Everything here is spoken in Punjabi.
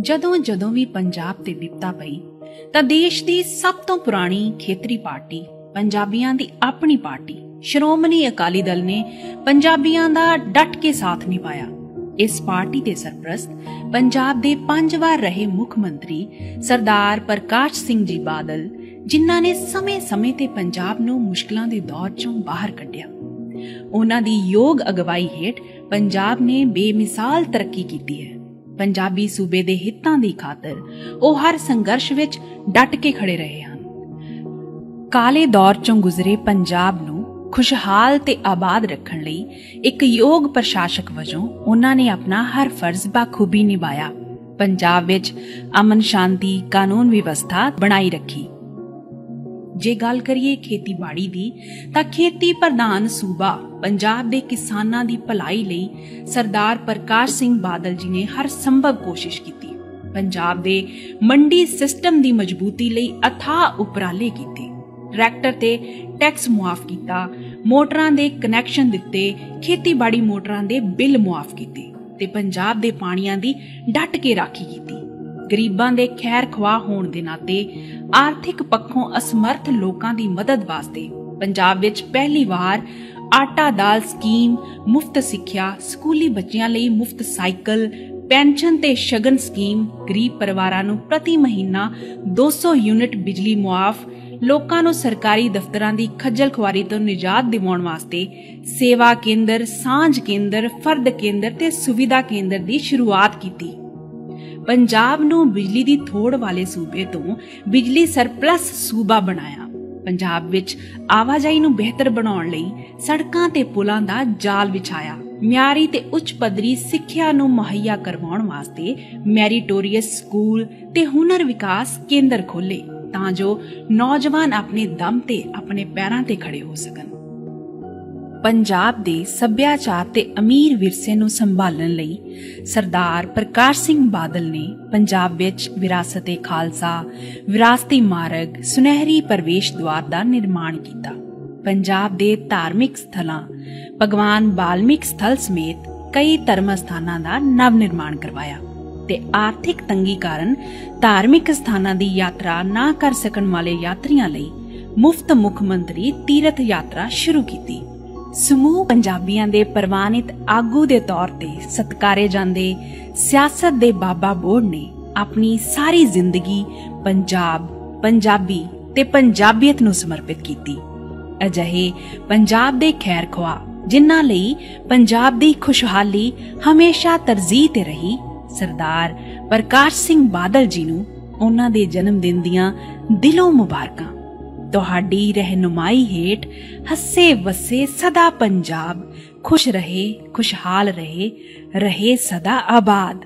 ਜਦੋਂ ਜਦੋਂ ਵੀ ਪੰਜਾਬ ਤੇ ਵਿਪਤਾ ਪਈ, ਤਾਂ ਦੇਸ਼ ਦੀ ਸਭ ਤੋਂ ਪੁਰਾਣੀ ਖੇਤਰੀ ਪਾਰਟੀ, ਪੰਜਾਬੀਆਂ ਦੀ ਆਪਣੀ ਪਾਰਟੀ, ਸ਼੍ਰੋਮਣੀ ਅਕਾਲੀ ਦਲ ਨੇ ਪੰਜਾਬੀਆਂ ਦਾ ਡਟ ਕੇ ਸਾਥ ਨਿਭਾਇਆ ਇਸ ਪਾਰਟੀ ਦੇ ਸਰਪ੍ਰਸਤ ਪੰਜਾਬ ਦੇ ਪੰਜ ਵਾਰ ਰਹੇ ਮੁੱਖ ਮੰਤਰੀ ਸਰਦਾਰ ਪ੍ਰਕਾਸ਼ ਸਿੰਘ ਜੀ ਬਾਦਲ, ਜਿਨ੍ਹਾਂ ਨੇ ਸਮੇਂ-ਸਮੇਂ ਤੇ ਪੰਜਾਬ ਨੂੰ ਮੁਸ਼ਕਲਾਂ ਦੇ ਦੌਰ ਚੋਂ ਬਾਹਰ ਕੱਢਿਆ। ਉਹਨਾਂ ਦੀ ਯੋਗ ਅਗਵਾਈ ਹੇਠ ਪੰਜਾਬ ਨੇ ਬੇਮਿਸਾਲ ਤਰੱਕੀ ਕੀਤੀ ਹੈ। ਪੰਜਾਬੀ ਸੂਬੇ ਦੇ ਹਿੱਤਾਂ ਦੀ ਖਾਤਰ ਉਹ ਹਰ ਸੰਘਰਸ਼ ਵਿੱਚ ਡਟ ਕੇ ਖੜੇ ਰਹੇ ਹਨ। ਕਾਲੇ ਦੌਰ ਚੋਂ ਗੁਜ਼ਰੇ ਪੰਜਾਬ ਨੂੰ ਖੁਸ਼ਹਾਲ ਤੇ ਆਬਾਦ ਰੱਖਣ ਲਈ ਇੱਕ ਯੋਗ ਪ੍ਰਸ਼ਾਸਕ ਵਜੋਂ ਉਹਨਾਂ ਨੇ ਆਪਣਾ ਹਰ ਫਰਜ਼ ਬਾਖੂਬੀ ਨਿਭਾਇਆ। ਪੰਜਾਬ ਵਿੱਚ ਅਮਨ ਸ਼ਾਂਤੀ ਕਾਨੂੰਨ ਵਿਵਸਥਾ ਬਣਾਈ ਰੱਖੀ। ਜੇ ਗੱਲ ਕਰੀਏ ਖੇਤੀਬਾੜੀ ਦੀ, ਤਾਂ ਖੇਤੀ ਪ੍ਰਧਾਨ ਸੂਬਾ ਪੰਜਾਬ ਦੇ ਕਿਸਾਨਾਂ ਦੀ ਭਲਾਈ ਲਈ ਸਰਦਾਰ ਪ੍ਰਕਾਸ਼ ਸਿੰਘ ਬਾਦਲ ਜੀ ਨੇ ਹਰ ਸੰਭਵ ਕੋਸ਼ਿਸ਼ ਕੀਤੀ। ਪੰਜਾਬ ਦੇ ਮੰਡੀ ਸਿਸਟਮ ਦੀ ਮਜ਼ਬੂਤੀ ਲਈ ਅਥਾ ਉਪਰਾਲੇ ਕੀਤੇ। ਟਰੈਕਟਰ ਤੇ ਟੈਕਸ ਮੁਆਫ ਕੀਤਾ, ਮੋਟਰਾਂ ਦੇ ਕਨੈਕਸ਼ਨ ਦਿੱਤੇ, ਖੇਤੀਬਾੜੀ ਮੋਟਰਾਂ ਦੇ ਬਿੱਲ ਮੁਆਫ ਕੀਤੇ ਤੇ ਪੰਜਾਬ ਦੇ ਪਾਣੀਆਂ ਦੀ ਡਟ ਕੇ ਰਾਖੀ ਕੀਤੀ। ਗਰੀਬਾਂ ਦੇ ਖੈਰ ਖਵਾ ਹੋਣ ਦੇ ਨਾਤੇ ਆਰਥਿਕ ਪੱਖੋਂ ਅਸਮਰਥ ਲੋਕਾਂ ਦੀ ਮਦਦ ਵਾਸਤੇ ਪੰਜਾਬ ਵਿੱਚ ਪਹਿਲੀ ਵਾਰ ਆਟਾ ਦਾਲ ਸਕੀਮ, ਮੁਫਤ ਸਿੱਖਿਆ, ਸਕੂਲੀ ਬੱਚਿਆਂ ਲਈ ਮੁਫਤ ਸਾਈਕਲ, ਪੈਨਸ਼ਨ ਤੇ ਸ਼ਗਨ ਸਕੀਮ, ਗਰੀਬ ਪਰਿਵਾਰਾਂ ਨੂੰ ਪ੍ਰਤੀ ਮਹੀਨਾ 200 ਯੂਨਿਟ ਬਿਜਲੀ ਮੁਆਫ, ਲੋਕਾਂ ਨੂੰ ਸਰਕਾਰੀ ਦਫ਼ਤਰਾਂ ਦੀ ਖੱਜਲ ਖੁਆਰੀ ਤੋਂ ਨਿਜਾਤ ਦਿਵਾਉਣ ਵਾਸਤੇ ਸੇਵਾ ਕੇਂਦਰ, ਸਾਂਝ ਕੇਂਦਰ, ਫਰਦ ਕੇਂਦਰ ਤੇ ਸੁਵਿਧਾ ਕੇਂਦਰ ਦੀ ਸ਼ੁਰੂਆਤ ਕੀਤੀ। ਪੰਜਾਬ ਨੂੰ ਬਿਜਲੀ ਦੀ ਥੋੜ ਵਾਲੇ ਸੂਬੇ ਤੋਂ ਬਿਜਲੀ ਸਰਪਲਸ ਸੂਬਾ ਬਣਾਇਆ। ਪੰਜਾਬ ਵਿੱਚ ਆਵਾਜਾਈ ਨੂੰ ਬਿਹਤਰ ਬਣਾਉਣ ਲਈ ਸੜਕਾਂ ਤੇ ਪੁਲਾਂ ਦਾ ਜਾਲ ਵਿਛਾਇਆ। ਮਿਆਰੀ ਤੇ ਉੱਚ ਪੱਧਰੀ ਸਿੱਖਿਆ ਨੂੰ ਮੁਹੱਈਆ ਕਰਵਾਉਣ ਵਾਸਤੇ ਮੈਰੀਟੋਰੀਅਸ ਸਕੂਲ ਤੇ ਹੁਨਰ ਵਿਕਾਸ ਕੇਂਦਰ ਖੋਲੇ ਤਾਂ ਜੋ ਨੌਜਵਾਨ ਆਪਣੇ ਦਮ ਤੇ ਆਪਣੇ ਪੈਰਾਂ ਤੇ ਖੜੇ ਹੋ ਸਕਣ। ਪੰਜਾਬ ਦੇ ਸੱਭਿਆਚਾਰ ਤੇ ਅਮੀਰ ਵਿਰਸੇ ਨੂੰ ਸੰਭਾਲਣ ਲਈ ਸਰਦਾਰ ਪ੍ਰਕਾਸ਼ ਸਿੰਘ ਬਾਦਲ ਨੇ ਪੰਜਾਬ ਵਿੱਚ ਵਿਰਾਸਤ-ਏ ਖਾਲਸਾ, ਵਿਰਾਸਤੀ ਮਾਰਗ, ਸੁਨਹਿਰੀ ਪ੍ਰਵੇਸ਼ ਦੁਆਰ ਦਾ ਨਿਰਮਾਣ ਕੀਤਾ। ਪੰਜਾਬ ਦੇ ਧਾਰਮਿਕ ਸਥਲਾਂ, ਭਗਵਾਨ ਬਾਲਮਿਕ ਸਥਲ ਸਮੇਤ ਕਈ ਧਰਮ ਸਥਾਨਾਂ ਦਾ ਨਵ ਨਿਰਮਾਣ ਕਰਵਾਇਆ ਤੇ ਆਰਥਿਕ ਤੰਗੀ ਕਾਰਨ ਧਾਰਮਿਕ ਸਥਾਨਾਂ ਦੀ ਯਾਤਰਾ ਨਾ ਕਰ ਸਕਣ ਵਾਲੇ ਯਾਤਰੀਆਂ ਲਈ ਮੁਫਤ ਮੁੱਖ ਮੰਤਰੀ ਤੀਰਥ ਯਾਤਰਾ ਸ਼ੁਰੂ ਕੀਤੀ। ਸਮੂਹ ਪੰਜਾਬੀਆਂ ਦੇ ਪ੍ਰਵਾਨਿਤ ਆਗੂ ਦੇ ਤੌਰ ਤੇ ਸਤਕਾਰੇ ਜਾਂਦੇ ਸਿਆਸਤ ਦੇ ਬਾਬਾ ਬੋੜ ਨੇ ਆਪਣੀ ਸਾਰੀ ਜ਼ਿੰਦਗੀ ਪੰਜਾਬ, ਪੰਜਾਬੀ ਤੇ ਪੰਜਾਬੀਅਤ ਨੂੰ ਸਮਰਪਿਤ ਕੀਤੀ। ਅਜਿਹੇ ਪੰਜਾਬ ਦੇ ਖੈਰ ਖਵਾ ਜਿਨ੍ਹਾਂ ਲਈ ਪੰਜਾਬ ਦੀ ਖੁਸ਼ਹਾਲੀ ਹਮੇਸ਼ਾ ਤਰਜੀਹ ਤੇ ਰਹੀ, ਸਰਦਾਰ ਪ੍ਰਕਾਸ਼ ਸਿੰਘ ਬਾਦਲ ਜੀ ਨੂੰ ਉਹਨਾਂ ਦੇ ਜਨਮ ਦਿਨ ਦੀਆਂ ਦਿਲੋਂ ਮੁਬਾਰਕਾਂ। ਤੁਹਾਡੀ ਰਹਿਨੁਮਾਈ ਹੇਠ ਹੱਸੇ ਵਸੇ ਸਦਾ ਪੰਜਾਬ। ਖੁਸ਼ ਰਹੇ ਖੁਸ਼ਹਾਲ ਰਹੇ ਰਹੇ ਸਦਾ ਆਬਾਦ।